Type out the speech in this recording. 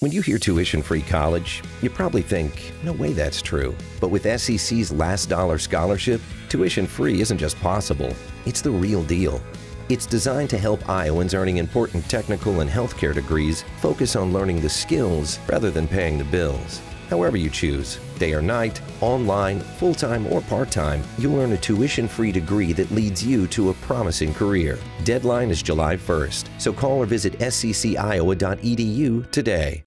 When you hear tuition free college, you probably think, no way that's true. But with SCC's last dollar scholarship, tuition free isn't just possible, it's the real deal. It's designed to help Iowans earning important technical and healthcare degrees focus on learning the skills rather than paying the bills. However you choose, day or night, online, full time, or part time, you'll earn a tuition free degree that leads you to a promising career. Deadline is July 1st, so call or visit scciowa.edu today.